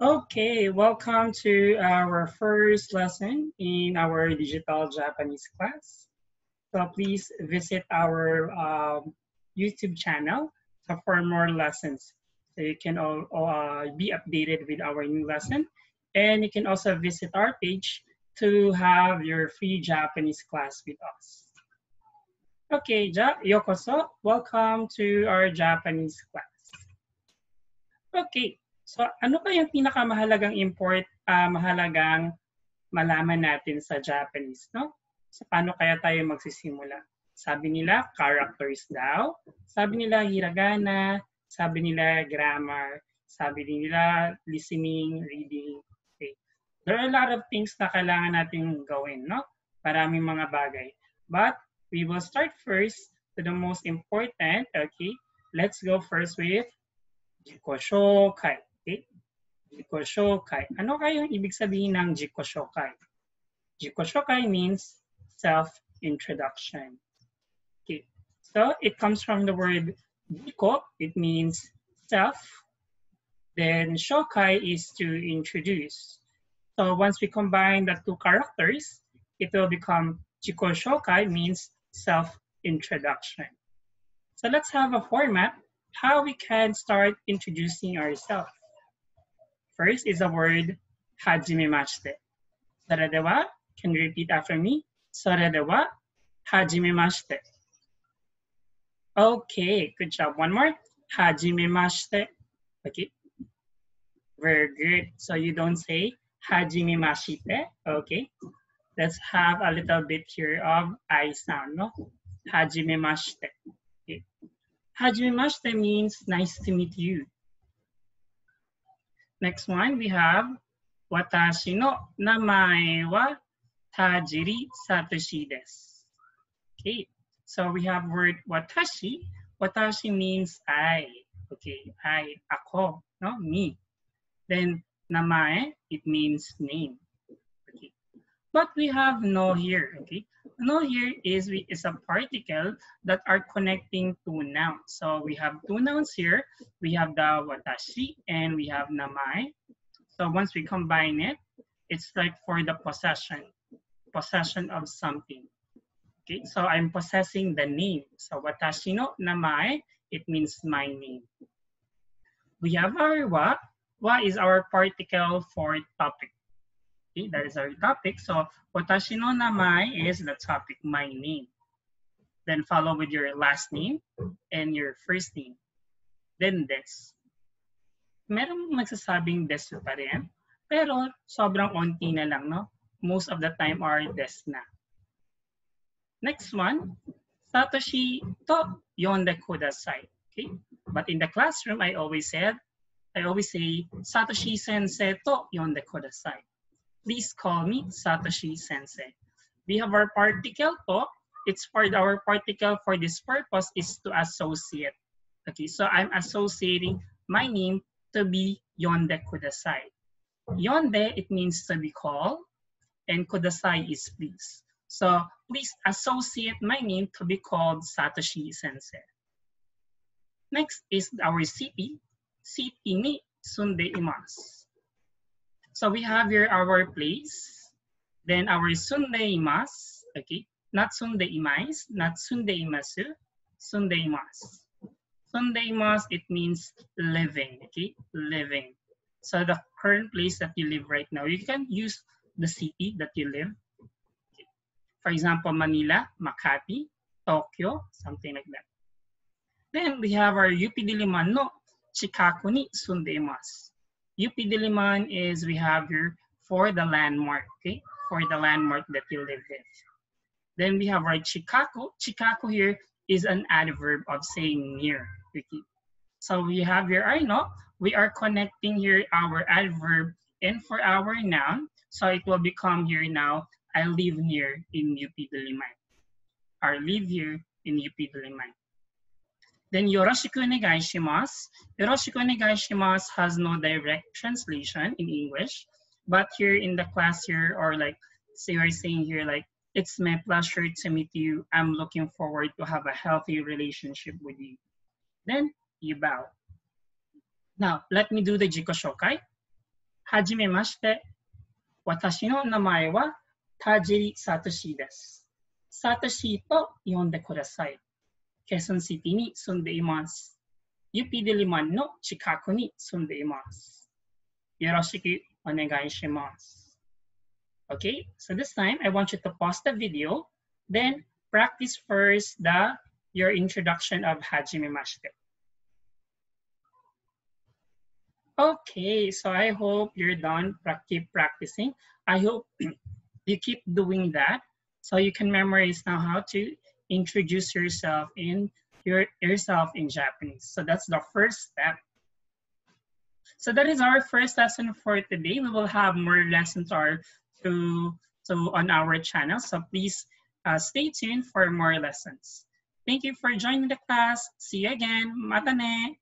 Okay, welcome to our first lesson in our digital Japanese class. So please visit our um, YouTube channel for more lessons. So you can all, uh, be updated with our new lesson. And you can also visit our page to have your free Japanese class with us. Okay, ja yokoso. Welcome to our Japanese class. Okay, So ano pa yung pinakamahalagang import, uh, mahalagang malaman natin sa Japanese, no? So paano kaya tayo magsisimula? Sabi nila, characters daw. Sabi nila, hiragana. Sabi nila, grammar. Sabi nila, listening, reading. Okay. There are a lot of things na kailangan natin gawin, no? Maraming mga bagay. But we will start first to the most important, okay? Let's go first with Jikoshokai. Okay? Jikoshokai. Ano kaya yung ibig sabihin ng means self-introduction. Okay. So it comes from the word Jiko. It means self. Then Shokai is to introduce. So once we combine the two characters, it will become Jikoshokai means self-introduction. So let's have a format how we can start introducing ourselves. First is the word Hajime hajimemashite. Soredewa, can you repeat after me? Soredewa, hajimemashite. Okay, good job. One more. "hajime Hajimemashite. Okay. Very good. So you don't say "hajime hajimemashite. Okay. Let's have a little bit here of I sound, no? Hajimemashite. Okay. Hajimemashite means nice to meet you. Next one, we have Watashi no namae wa Tajiri Satoshi desu. Okay, so we have word watashi. Watashi means I. Okay, I, ako, no, me. Then namae, it means name. Okay, but we have no here. Okay, no here is we is a particle that are connecting two nouns. So we have two nouns here. We have the watashi and we have namai. So once we combine it, it's like for the possession, possession of something. Okay, so I'm possessing the name. So watashi no namai, it means my name. We have our wa. Wa is our particle for topic. Okay, that is our topic. So watashi no namae is the topic, my name. Then follow with your last name and your first name. Then this. Merong nagsasabing des pa rin, pero sobrang onti na lang, no? Most of the time are des na. Next one, Satoshi to yonde kudasai. Okay? But in the classroom, I always said, I always say, Satoshi sensei to yonde kudasai. Please call me Satoshi Sensei. We have our particle po. It's for our particle for this purpose is to associate. Okay, so I'm associating my name to be Yonde Kudasai. Yonde, it means to be called, and Kudasai is please. So please associate my name to be called Satoshi Sensei. Next is our city. City ni sunde imasu. So we have here our place, then our sundeimasu, okay? Not sundeimasu, not sundeimasu, sundeimasu. Sundeimasu, it means living, okay? Living. So the current place that you live right now, you can use the city that you live. Okay. For example, Manila, Makati, Tokyo, something like that. Then we have our UP Diliman no Chikaku ni sundeimasu. UP Diliman is we have here for the landmark, okay? For the landmark that you live in. Then we have our Chikaku. Chikaku here is an adverb of saying near, okay? So we have here, I know, we are connecting here our adverb and for our noun. So it will become here now, I live near in UP Diliman. Or live here in UP Diliman. Then Yoroshiku Onegaishimasu. Yoroshiku Onegaishimasu has no direct translation in English, but here in the class here, or like, so you're saying here, like, it's my pleasure to meet you. I'm looking forward to have a healthy relationship with you. Then you bow. Now, let me do the jiko shokai. Hajime mashite. Watashi no namae wa Tajiri Satoshi desu. Satoshi to yonde kudasai. Quezon City ni sundaimasu. UP Diliman no Chikaku ni Okay, so this time I want you to pause the video, then practice first the your introduction of Hajime Mashite. Okay, so I hope you're done keep practicing. I hope you keep doing that so you can memorize now how to introduce yourself in your yourself in Japanese. So that's the first step. So that is our first lesson for today. We will have more lessons to on our channel. So please uh, stay tuned for more lessons. Thank you for joining the class. See you again. Matane.